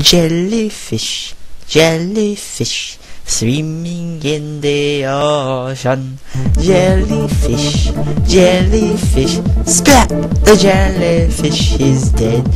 Jellyfish, jellyfish, swimming in the ocean. Jellyfish, jellyfish, splat! The jellyfish is dead.